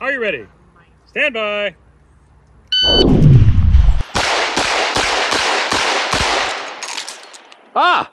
Are you ready? Stand by. Ah!